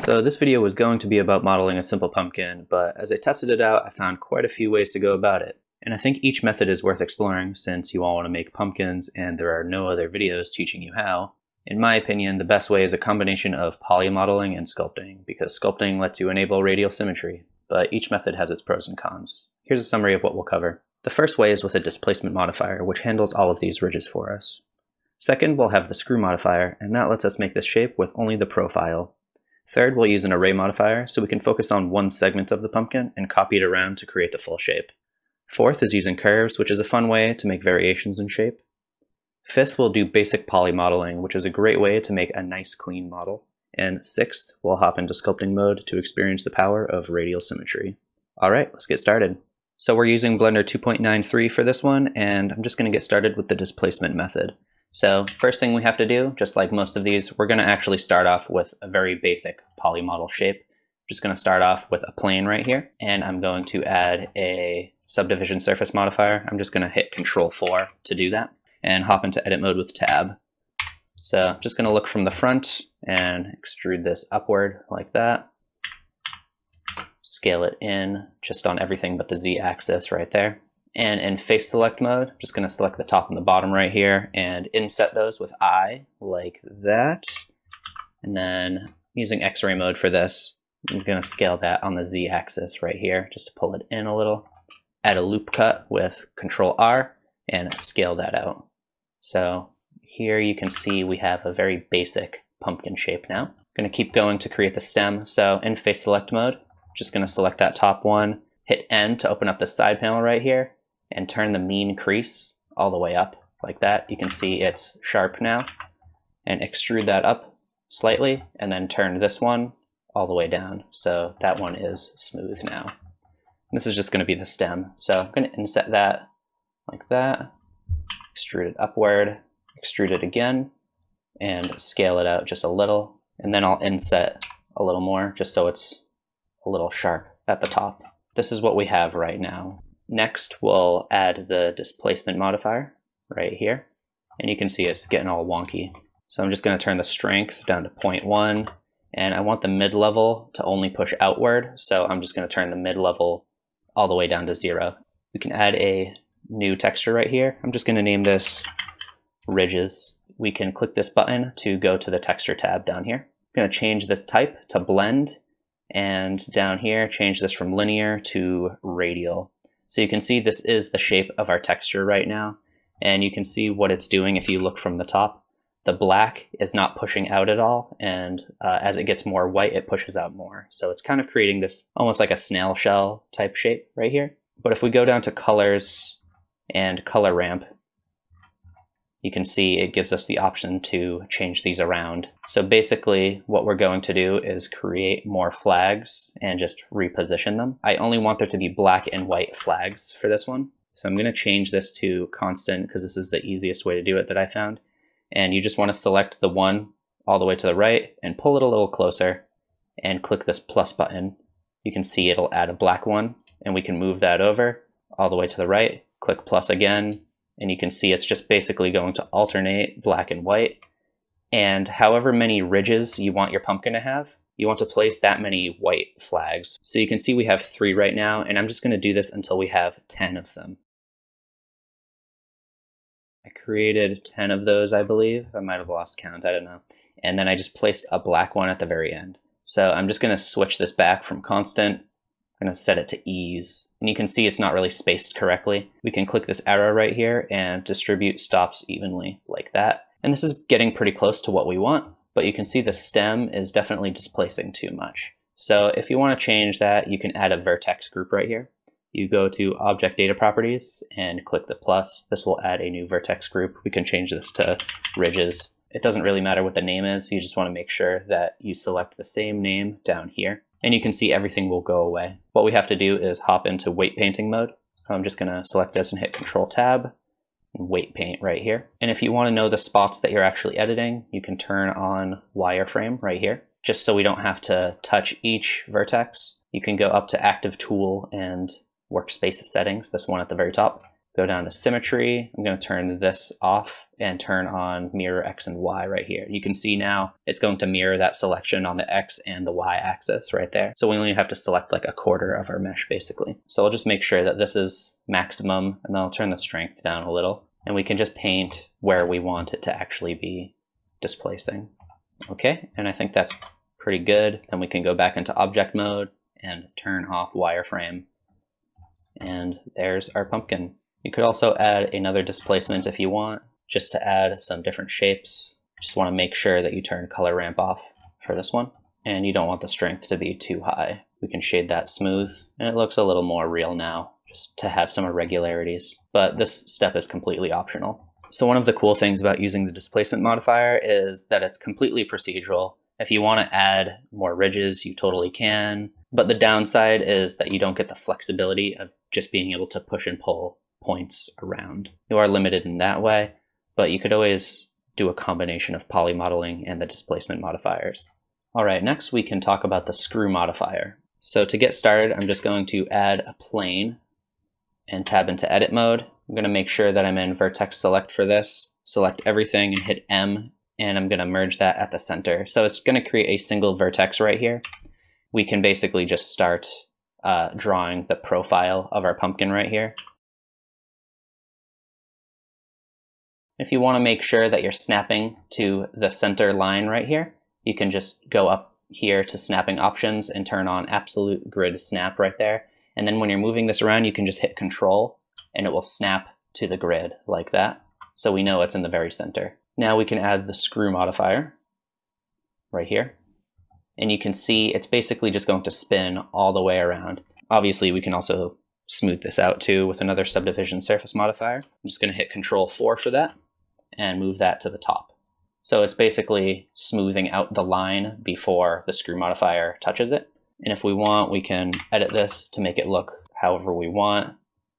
So this video was going to be about modeling a simple pumpkin, but as I tested it out, I found quite a few ways to go about it. And I think each method is worth exploring since you all want to make pumpkins and there are no other videos teaching you how. In my opinion, the best way is a combination of poly modeling and sculpting, because sculpting lets you enable radial symmetry, but each method has its pros and cons. Here's a summary of what we'll cover. The first way is with a displacement modifier, which handles all of these ridges for us. Second, we'll have the screw modifier, and that lets us make this shape with only the profile. Third, we'll use an array modifier, so we can focus on one segment of the pumpkin and copy it around to create the full shape. Fourth is using curves, which is a fun way to make variations in shape. Fifth, we'll do basic poly modeling, which is a great way to make a nice clean model. And sixth, we'll hop into sculpting mode to experience the power of radial symmetry. All right, let's get started. So we're using Blender 2.93 for this one, and I'm just gonna get started with the displacement method. So first thing we have to do, just like most of these, we're gonna actually start off with a very basic poly model shape. I'm just gonna start off with a plane right here, and I'm going to add a subdivision surface modifier. I'm just gonna hit Control 4 to do that, and hop into edit mode with tab. So I'm just gonna look from the front and extrude this upward like that. Scale it in just on everything but the Z axis right there. And in face select mode, I'm just going to select the top and the bottom right here and inset those with I like that. And then using x-ray mode for this, I'm going to scale that on the Z axis right here just to pull it in a little. Add a loop cut with control R and scale that out. So here you can see we have a very basic pumpkin shape now. I'm going to keep going to create the stem. So in face select mode, just going to select that top one, hit N to open up the side panel right here, and turn the mean crease all the way up like that. You can see it's sharp now and extrude that up slightly and then turn this one all the way down. So that one is smooth now. And this is just gonna be the stem. So I'm gonna inset that like that, extrude it upward, extrude it again, and scale it out just a little. And then I'll inset a little more just so it's a little sharp at the top. This is what we have right now. Next, we'll add the displacement modifier right here. And you can see it's getting all wonky. So I'm just going to turn the strength down to 0.1. And I want the mid-level to only push outward. So I'm just going to turn the mid-level all the way down to zero. We can add a new texture right here. I'm just going to name this ridges. We can click this button to go to the texture tab down here. I'm going to change this type to blend and down here change this from linear to radial. So you can see this is the shape of our texture right now. And you can see what it's doing if you look from the top. The black is not pushing out at all. And uh, as it gets more white, it pushes out more. So it's kind of creating this almost like a snail shell type shape right here. But if we go down to colors and color ramp, you can see it gives us the option to change these around. So basically what we're going to do is create more flags and just reposition them. I only want there to be black and white flags for this one. So I'm going to change this to constant because this is the easiest way to do it that I found. And you just want to select the one all the way to the right and pull it a little closer and click this plus button. You can see it'll add a black one and we can move that over all the way to the right. Click plus again and you can see it's just basically going to alternate black and white. And however many ridges you want your pumpkin to have, you want to place that many white flags. So you can see we have three right now, and I'm just going to do this until we have 10 of them. I created 10 of those, I believe. I might have lost count, I don't know. And then I just placed a black one at the very end. So I'm just going to switch this back from constant going to set it to ease. And you can see it's not really spaced correctly. We can click this arrow right here and distribute stops evenly like that. And this is getting pretty close to what we want, but you can see the stem is definitely displacing too much. So if you want to change that, you can add a vertex group right here. You go to Object Data Properties and click the plus. This will add a new vertex group. We can change this to ridges. It doesn't really matter what the name is. You just want to make sure that you select the same name down here and you can see everything will go away. What we have to do is hop into weight painting mode. So I'm just gonna select this and hit control tab and weight paint right here. And if you wanna know the spots that you're actually editing, you can turn on wireframe right here. Just so we don't have to touch each vertex, you can go up to active tool and workspace settings, this one at the very top, go down to symmetry. I'm going to turn this off and turn on mirror X and Y right here. You can see now it's going to mirror that selection on the X and the Y axis right there. So we only have to select like a quarter of our mesh basically. So I'll just make sure that this is maximum and then I'll turn the strength down a little and we can just paint where we want it to actually be displacing. Okay, and I think that's pretty good. Then we can go back into object mode and turn off wireframe. And there's our pumpkin. You could also add another displacement if you want, just to add some different shapes. Just want to make sure that you turn color ramp off for this one. And you don't want the strength to be too high. We can shade that smooth, and it looks a little more real now, just to have some irregularities. But this step is completely optional. So one of the cool things about using the displacement modifier is that it's completely procedural. If you want to add more ridges, you totally can. But the downside is that you don't get the flexibility of just being able to push and pull points around. You are limited in that way, but you could always do a combination of poly modeling and the displacement modifiers. All right, next we can talk about the screw modifier. So to get started, I'm just going to add a plane and tab into edit mode. I'm going to make sure that I'm in vertex select for this, select everything and hit M, and I'm going to merge that at the center. So it's going to create a single vertex right here. We can basically just start uh, drawing the profile of our pumpkin right here. If you want to make sure that you're snapping to the center line right here, you can just go up here to snapping options and turn on absolute grid snap right there. And then when you're moving this around, you can just hit control and it will snap to the grid like that. So we know it's in the very center. Now we can add the screw modifier right here. And you can see it's basically just going to spin all the way around. Obviously, we can also smooth this out too with another subdivision surface modifier. I'm just going to hit control 4 for that and move that to the top. So it's basically smoothing out the line before the screw modifier touches it. And if we want, we can edit this to make it look however we want.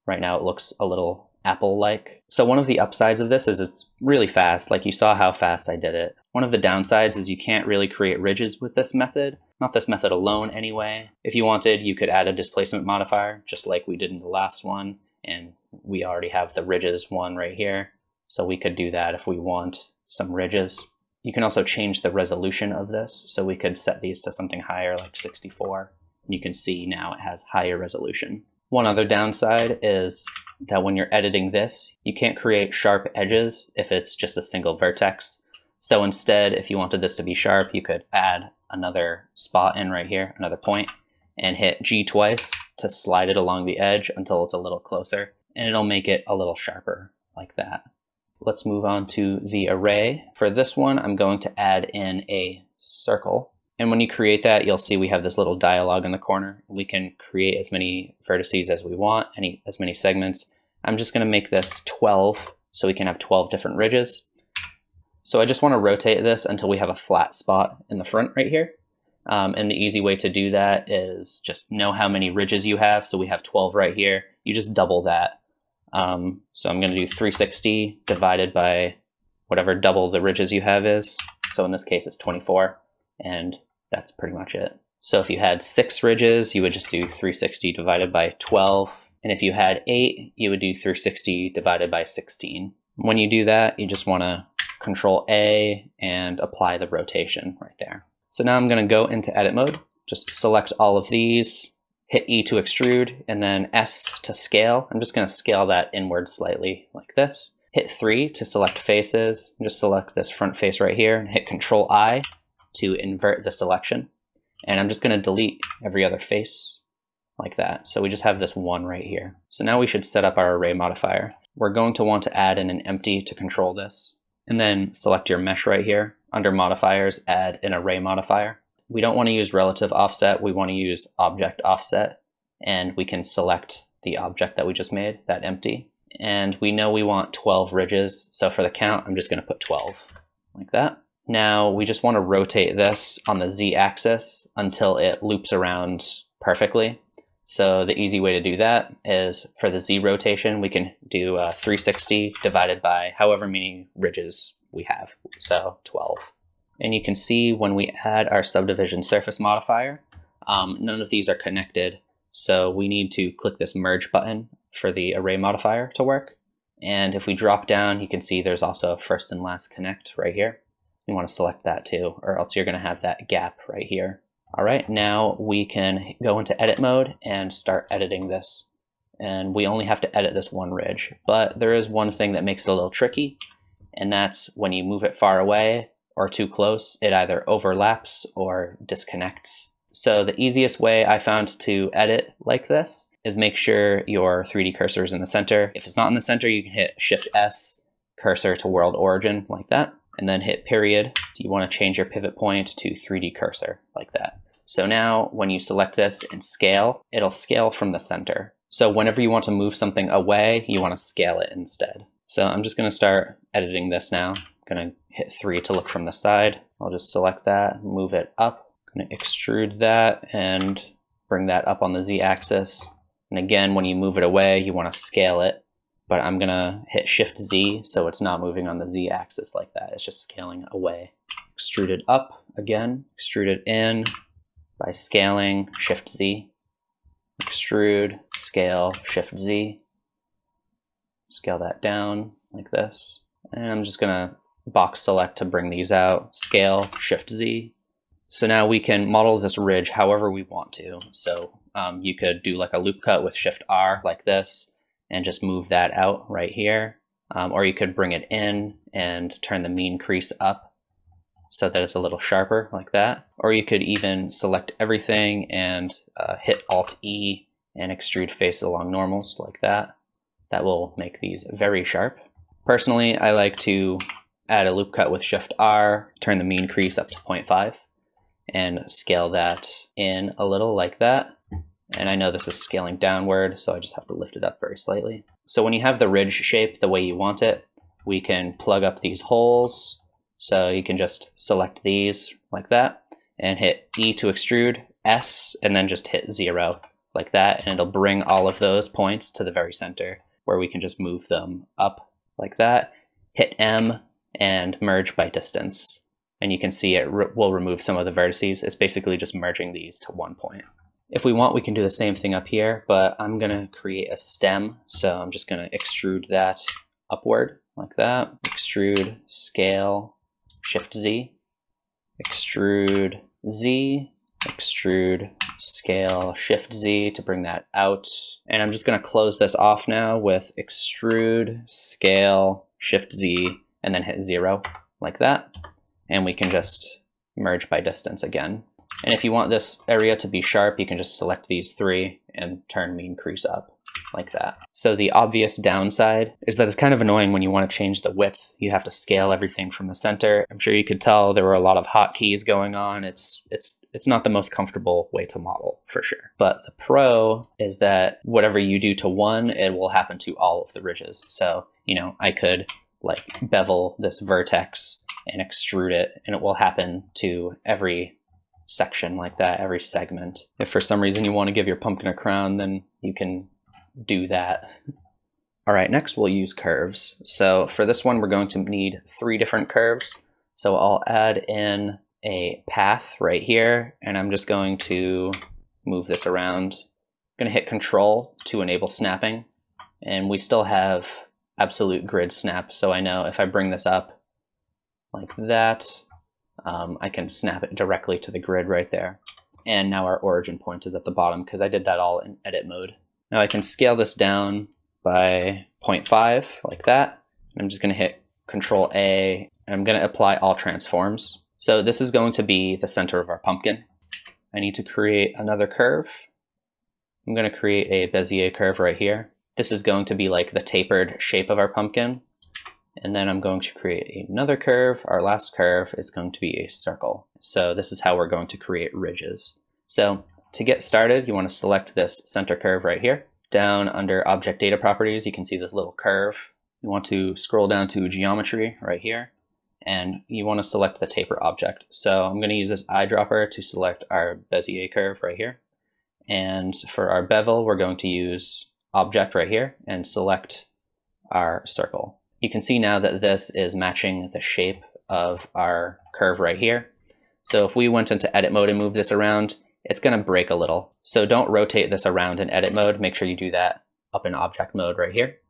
Right now it looks a little Apple-like. So one of the upsides of this is it's really fast, like you saw how fast I did it. One of the downsides is you can't really create ridges with this method, not this method alone anyway. If you wanted, you could add a displacement modifier, just like we did in the last one, and we already have the ridges one right here. So we could do that if we want some ridges. You can also change the resolution of this. So we could set these to something higher like 64. You can see now it has higher resolution. One other downside is that when you're editing this, you can't create sharp edges if it's just a single vertex. So instead, if you wanted this to be sharp, you could add another spot in right here, another point, and hit G twice to slide it along the edge until it's a little closer, and it'll make it a little sharper like that. Let's move on to the array. For this one, I'm going to add in a circle. And when you create that, you'll see we have this little dialog in the corner. We can create as many vertices as we want, any as many segments. I'm just going to make this 12 so we can have 12 different ridges. So I just want to rotate this until we have a flat spot in the front right here. Um, and the easy way to do that is just know how many ridges you have. So we have 12 right here. You just double that. Um, so I'm going to do 360 divided by whatever double the ridges you have is. So in this case, it's 24, and that's pretty much it. So if you had six ridges, you would just do 360 divided by 12. And if you had eight, you would do 360 divided by 16. When you do that, you just want to control A and apply the rotation right there. So now I'm going to go into edit mode, just select all of these, hit E to extrude, and then S to scale. I'm just going to scale that inward slightly like this. Hit 3 to select faces. Just select this front face right here and hit Control I to invert the selection. And I'm just going to delete every other face like that. So we just have this one right here. So now we should set up our array modifier. We're going to want to add in an empty to control this. And then select your mesh right here. Under modifiers, add an array modifier we don't want to use relative offset, we want to use object offset, and we can select the object that we just made, that empty. And we know we want 12 ridges, so for the count, I'm just going to put 12, like that. Now we just want to rotate this on the z-axis until it loops around perfectly. So the easy way to do that is for the z rotation, we can do uh, 360 divided by however many ridges we have, so 12. And you can see when we add our subdivision surface modifier, um, none of these are connected. So we need to click this merge button for the array modifier to work. And if we drop down, you can see there's also a first and last connect right here. You want to select that too, or else you're going to have that gap right here. All right, now we can go into edit mode and start editing this. And we only have to edit this one ridge, but there is one thing that makes it a little tricky, and that's when you move it far away or too close, it either overlaps or disconnects. So the easiest way I found to edit like this is make sure your 3D cursor is in the center. If it's not in the center, you can hit Shift S, cursor to world origin like that, and then hit period. You want to change your pivot point to 3D cursor like that. So now when you select this and scale, it'll scale from the center. So whenever you want to move something away, you want to scale it instead. So I'm just going to start editing this now. I'm going to hit 3 to look from the side. I'll just select that, move it up. I'm going to extrude that and bring that up on the z-axis. And again, when you move it away, you want to scale it. But I'm going to hit Shift Z so it's not moving on the Z-axis like that. It's just scaling away. Extrude it up again. Extrude it in by scaling Shift Z. Extrude, scale, Shift Z. Scale that down like this. And I'm just going to box select to bring these out. Scale, Shift Z. So now we can model this ridge however we want to. So um, you could do like a loop cut with Shift R like this and just move that out right here. Um, or you could bring it in and turn the mean crease up so that it's a little sharper like that. Or you could even select everything and uh, hit Alt E and extrude face along normals like that. That will make these very sharp. Personally, I like to add a loop cut with Shift R, turn the mean crease up to 0.5 and scale that in a little like that. And I know this is scaling downward, so I just have to lift it up very slightly. So when you have the ridge shape the way you want it, we can plug up these holes. So you can just select these like that and hit E to extrude, S, and then just hit zero like that. And it'll bring all of those points to the very center where we can just move them up like that. Hit M and merge by distance. And you can see it re will remove some of the vertices. It's basically just merging these to one point. If we want, we can do the same thing up here, but I'm gonna create a stem. So I'm just gonna extrude that upward like that. Extrude, scale, shift Z, extrude Z, extrude, scale, shift Z to bring that out. And I'm just gonna close this off now with extrude, scale, shift Z, and then hit zero like that. And we can just merge by distance again. And if you want this area to be sharp, you can just select these three and turn mean crease up like that. So the obvious downside is that it's kind of annoying when you want to change the width. You have to scale everything from the center. I'm sure you could tell there were a lot of hotkeys going on. It's it's it's not the most comfortable way to model for sure. But the pro is that whatever you do to one, it will happen to all of the ridges. So, you know, I could like bevel this vertex and extrude it and it will happen to every section like that, every segment. If for some reason you want to give your pumpkin a crown, then you can do that. All right, next we'll use curves. So for this one, we're going to need three different curves. So I'll add in a path right here, and I'm just going to move this around. I'm gonna hit control to enable snapping. And we still have absolute grid snap. So I know if I bring this up like that, um, I can snap it directly to the grid right there. And now our origin point is at the bottom because I did that all in edit mode. Now I can scale this down by 0.5 like that. I'm just going to hit Control A and I'm going to apply all transforms. So this is going to be the center of our pumpkin. I need to create another curve. I'm going to create a Bezier curve right here. This is going to be like the tapered shape of our pumpkin. And then I'm going to create another curve. Our last curve is going to be a circle. So this is how we're going to create ridges. So to get started, you want to select this center curve right here. Down under Object Data Properties, you can see this little curve. You want to scroll down to Geometry right here, and you want to select the taper object. So I'm going to use this eyedropper to select our Bezier curve right here. And for our bevel, we're going to use Object right here and select our circle. You can see now that this is matching the shape of our curve right here. So if we went into edit mode and moved this around, it's going to break a little. So don't rotate this around in edit mode. Make sure you do that up in object mode right here.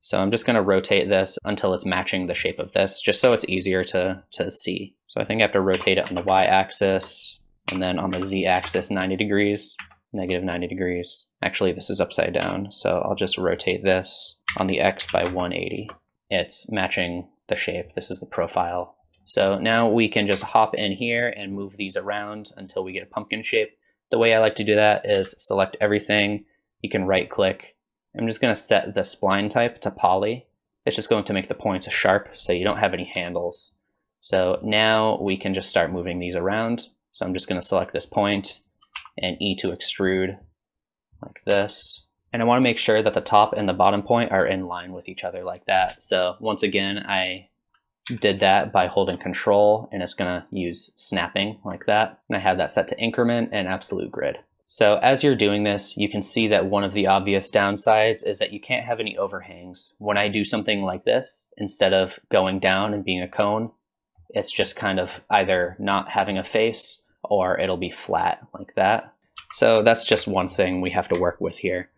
So I'm just going to rotate this until it's matching the shape of this, just so it's easier to, to see. So I think I have to rotate it on the y-axis, and then on the z-axis 90 degrees, negative 90 degrees. Actually, this is upside down, so I'll just rotate this on the x by 180. It's matching the shape. This is the profile. So now we can just hop in here and move these around until we get a pumpkin shape. The way I like to do that is select everything. You can right click I'm just going to set the spline type to poly. It's just going to make the points sharp so you don't have any handles. So now we can just start moving these around. So I'm just going to select this point and E to extrude like this. And I want to make sure that the top and the bottom point are in line with each other like that. So once again, I did that by holding control and it's going to use snapping like that. And I have that set to increment and absolute grid. So as you're doing this, you can see that one of the obvious downsides is that you can't have any overhangs. When I do something like this, instead of going down and being a cone, it's just kind of either not having a face or it'll be flat like that. So that's just one thing we have to work with here.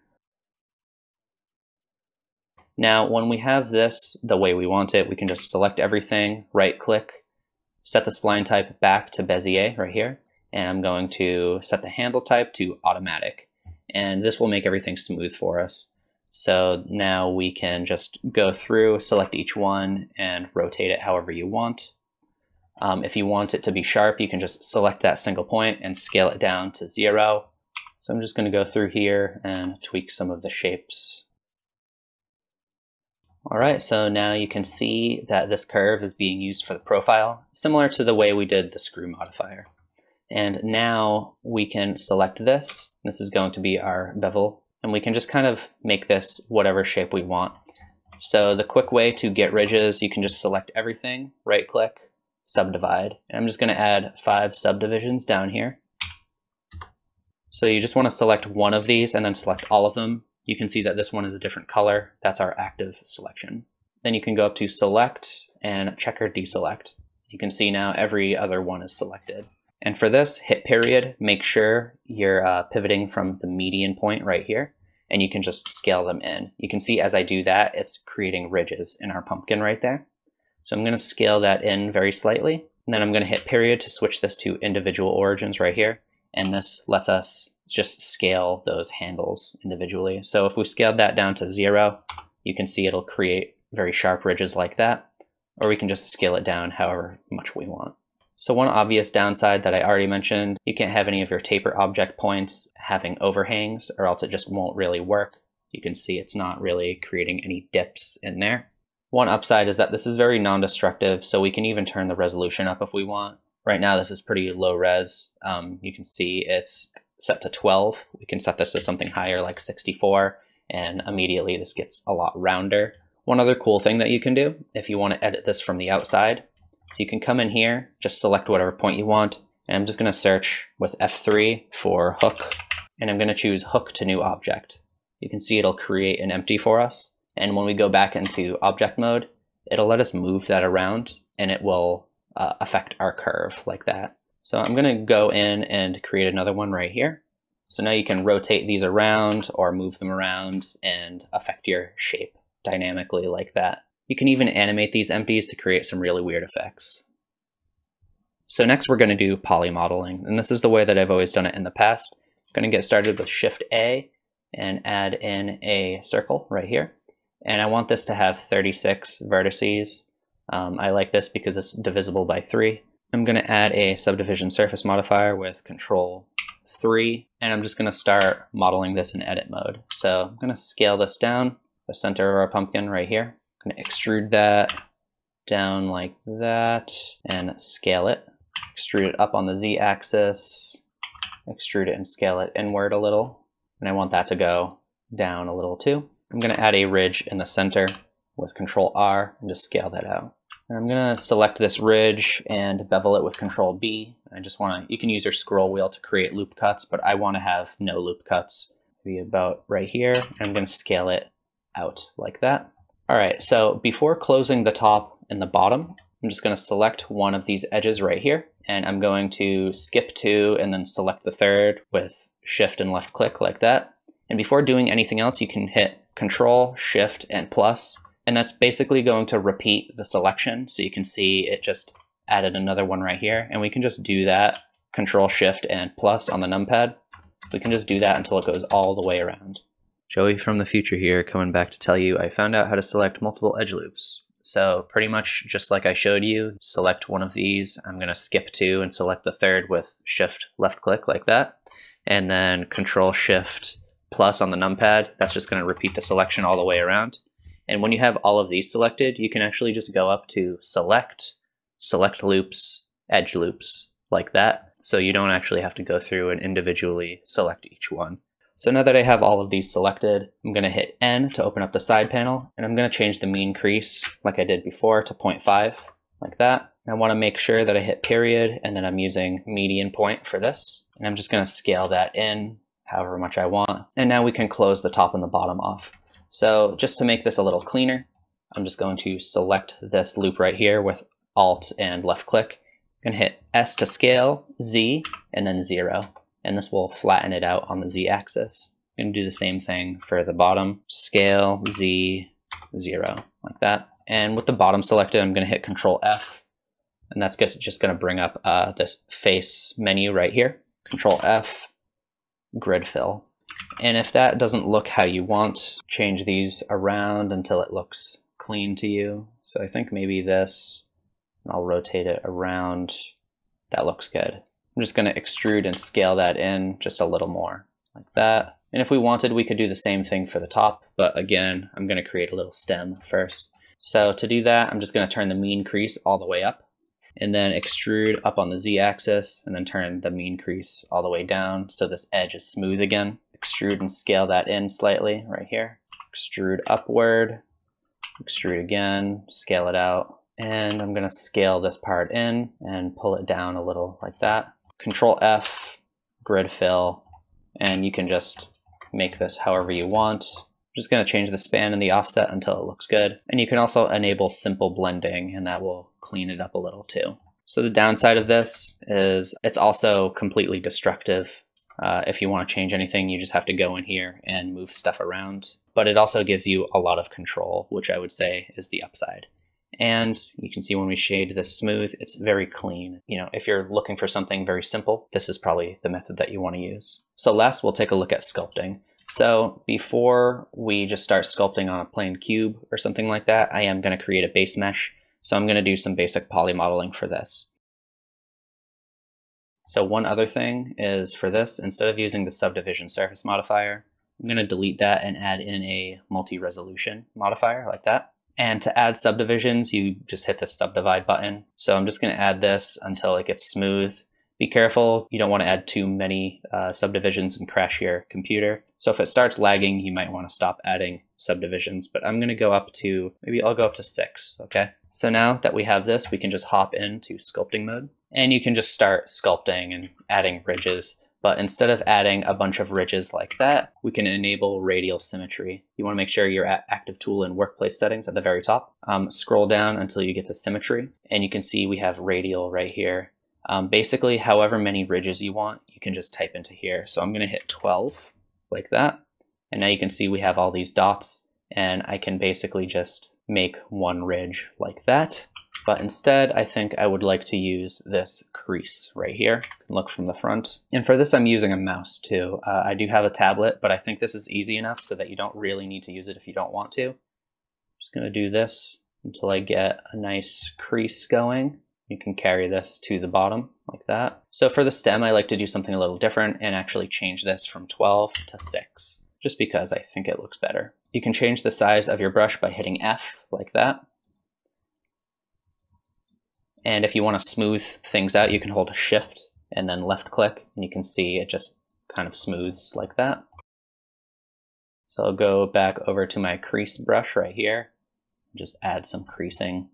Now, when we have this the way we want it, we can just select everything, right click, set the spline type back to Bezier right here, and I'm going to set the handle type to automatic. And this will make everything smooth for us. So now we can just go through, select each one, and rotate it however you want. Um, if you want it to be sharp, you can just select that single point and scale it down to zero. So I'm just going to go through here and tweak some of the shapes. All right, so now you can see that this curve is being used for the profile, similar to the way we did the screw modifier. And now we can select this. This is going to be our bevel. And we can just kind of make this whatever shape we want. So the quick way to get ridges, you can just select everything, right click, subdivide. And I'm just going to add five subdivisions down here. So you just want to select one of these and then select all of them. You can see that this one is a different color. That's our active selection. Then you can go up to select and checker deselect. You can see now every other one is selected. And for this, hit period, make sure you're uh, pivoting from the median point right here, and you can just scale them in. You can see as I do that, it's creating ridges in our pumpkin right there. So I'm gonna scale that in very slightly, and then I'm gonna hit period to switch this to individual origins right here, and this lets us just scale those handles individually. So if we scaled that down to zero, you can see it'll create very sharp ridges like that, or we can just scale it down however much we want. So one obvious downside that I already mentioned, you can't have any of your taper object points having overhangs or else it just won't really work. You can see it's not really creating any dips in there. One upside is that this is very non-destructive, so we can even turn the resolution up if we want. Right now this is pretty low res. Um, you can see it's set to 12. We can set this to something higher like 64 and immediately this gets a lot rounder. One other cool thing that you can do if you want to edit this from the outside so you can come in here, just select whatever point you want, and I'm just going to search with F3 for hook, and I'm going to choose hook to new object. You can see it'll create an empty for us, and when we go back into object mode, it'll let us move that around, and it will uh, affect our curve like that. So I'm going to go in and create another one right here. So now you can rotate these around or move them around and affect your shape dynamically like that. You can even animate these empties to create some really weird effects. So next we're going to do poly modeling, and this is the way that I've always done it in the past. I'm going to get started with Shift A and add in a circle right here. And I want this to have 36 vertices. Um, I like this because it's divisible by 3. I'm going to add a subdivision surface modifier with Control 3, and I'm just going to start modeling this in edit mode. So I'm going to scale this down, the center of our pumpkin right here. I'm going to extrude that down like that and scale it. Extrude it up on the z-axis, extrude it and scale it inward a little. And I want that to go down a little too. I'm going to add a ridge in the center with Control R and just scale that out. And I'm going to select this ridge and bevel it with Control B. I just want to, you can use your scroll wheel to create loop cuts, but I want to have no loop cuts. Be about right here. I'm going to scale it out like that. All right, so before closing the top and the bottom, I'm just going to select one of these edges right here, and I'm going to skip two and then select the third with shift and left click like that. And before doing anything else, you can hit Control, Shift, and plus, and that's basically going to repeat the selection. So you can see it just added another one right here, and we can just do that, Control, Shift, and plus on the numpad. We can just do that until it goes all the way around. Joey from the future here coming back to tell you I found out how to select multiple edge loops. So pretty much just like I showed you, select one of these. I'm going to skip two and select the third with shift left click like that. And then control shift plus on the numpad. That's just going to repeat the selection all the way around. And when you have all of these selected, you can actually just go up to select, select loops, edge loops like that. So you don't actually have to go through and individually select each one. So now that I have all of these selected, I'm going to hit N to open up the side panel, and I'm going to change the mean crease like I did before to 0.5, like that. And I want to make sure that I hit period, and then I'm using median point for this. And I'm just going to scale that in however much I want. And now we can close the top and the bottom off. So just to make this a little cleaner, I'm just going to select this loop right here with Alt and left click. I'm going to hit S to scale, Z, and then 0 and this will flatten it out on the z-axis. I'm going to do the same thing for the bottom, scale z 0, like that. And with the bottom selected, I'm going to hit Control F, and that's just going to bring up uh, this face menu right here. Control F, grid fill. And if that doesn't look how you want, change these around until it looks clean to you. So I think maybe this, I'll rotate it around. That looks good. I'm just going to extrude and scale that in just a little more like that. And if we wanted, we could do the same thing for the top, but again, I'm going to create a little stem first. So to do that, I'm just going to turn the mean crease all the way up and then extrude up on the z-axis and then turn the mean crease all the way down so this edge is smooth again. Extrude and scale that in slightly right here. Extrude upward, extrude again, scale it out, and I'm going to scale this part in and pull it down a little like that. Control F, grid fill, and you can just make this however you want. Just going to change the span and the offset until it looks good. And you can also enable simple blending and that will clean it up a little too. So the downside of this is it's also completely destructive. Uh, if you want to change anything, you just have to go in here and move stuff around. But it also gives you a lot of control, which I would say is the upside. And you can see when we shade this smooth, it's very clean. You know, if you're looking for something very simple, this is probably the method that you want to use. So last, we'll take a look at sculpting. So before we just start sculpting on a plain cube or something like that, I am going to create a base mesh. So I'm going to do some basic poly modeling for this. So one other thing is for this, instead of using the subdivision surface modifier, I'm going to delete that and add in a multi-resolution modifier like that. And to add subdivisions, you just hit the subdivide button. So I'm just going to add this until it gets smooth. Be careful, you don't want to add too many uh, subdivisions and crash your computer. So if it starts lagging, you might want to stop adding subdivisions, but I'm going to go up to, maybe I'll go up to six, okay? So now that we have this, we can just hop into sculpting mode and you can just start sculpting and adding ridges. But instead of adding a bunch of ridges like that, we can enable radial symmetry. You want to make sure you're at active tool and workspace settings at the very top. Um, scroll down until you get to symmetry, and you can see we have radial right here. Um, basically, however many ridges you want, you can just type into here. So I'm going to hit 12 like that. And now you can see we have all these dots, and I can basically just make one ridge like that. But instead, I think I would like to use this crease right here. Look from the front. And for this, I'm using a mouse too. Uh, I do have a tablet, but I think this is easy enough so that you don't really need to use it if you don't want to. I'm Just gonna do this until I get a nice crease going. You can carry this to the bottom like that. So for the stem, I like to do something a little different and actually change this from 12 to 6, just because I think it looks better. You can change the size of your brush by hitting F like that. And if you want to smooth things out, you can hold shift and then left click and you can see it just kind of smooths like that. So I'll go back over to my crease brush right here, just add some creasing.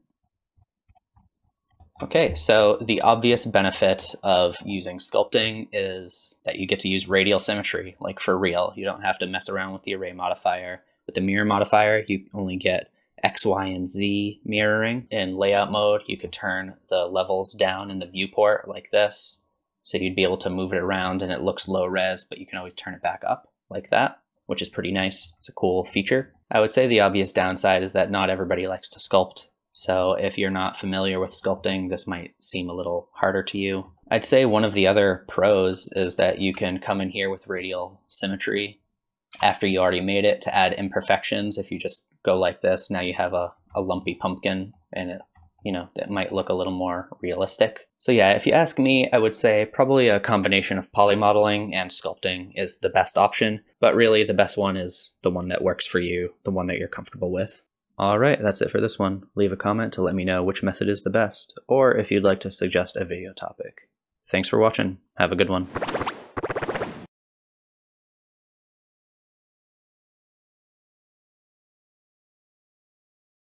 Okay, so the obvious benefit of using sculpting is that you get to use radial symmetry, like for real. You don't have to mess around with the array modifier. With the mirror modifier, you only get X, Y, and Z mirroring. In layout mode, you could turn the levels down in the viewport like this. So you'd be able to move it around and it looks low res, but you can always turn it back up like that. which is pretty nice. It's a cool feature. I would say the obvious downside is that not everybody likes to sculpt. So if you're not familiar with sculpting, this might seem a little harder to you. I'd say one of the other pros is that you can come in here with radial symmetry after you already made it to add imperfections. If you just go like this, now you have a, a lumpy pumpkin and it, you know, it might look a little more realistic. So yeah, if you ask me, I would say probably a combination of polymodeling and sculpting is the best option, but really the best one is the one that works for you, the one that you're comfortable with. All right, that's it for this one. Leave a comment to let me know which method is the best, or if you'd like to suggest a video topic. Thanks for watching. Have a good one.